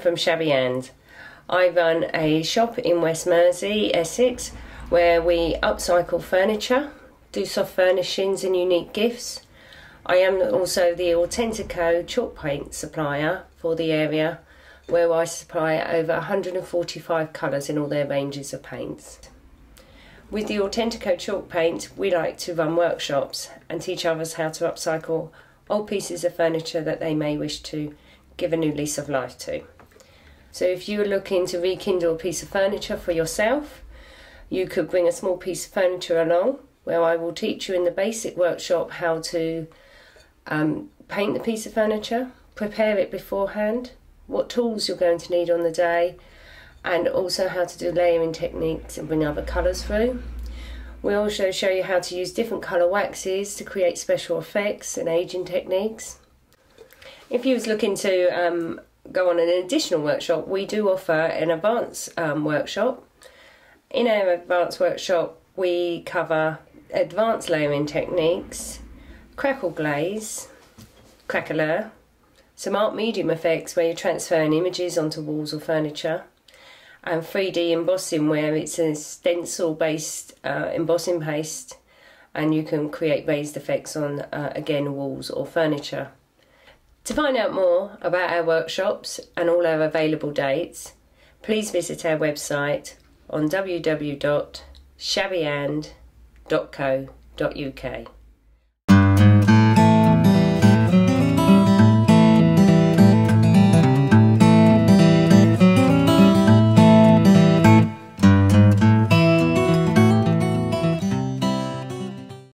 from Shabby And. I run a shop in West Mersea, Essex, where we upcycle furniture, do soft furnishings and unique gifts. I am also the Authentico chalk paint supplier for the area, where I supply over 145 colours in all their ranges of paints. With the Authentico chalk paint, we like to run workshops and teach others how to upcycle old pieces of furniture that they may wish to give a new lease of life to. So if you're looking to rekindle a piece of furniture for yourself, you could bring a small piece of furniture along where I will teach you in the basic workshop how to um, paint the piece of furniture, prepare it beforehand, what tools you're going to need on the day, and also how to do layering techniques and bring other colours through. We also show you how to use different colour waxes to create special effects and aging techniques. If you was looking to um, go on an additional workshop, we do offer an advanced um, workshop. In our advanced workshop, we cover advanced layering techniques, crackle glaze, craquelure, some art medium effects where you're transferring images onto walls or furniture, and 3D embossing where it's a stencil based uh, embossing paste and you can create raised effects on uh, again walls or furniture. To find out more about our workshops and all our available dates, please visit our website on www.shabbyand.co.uk.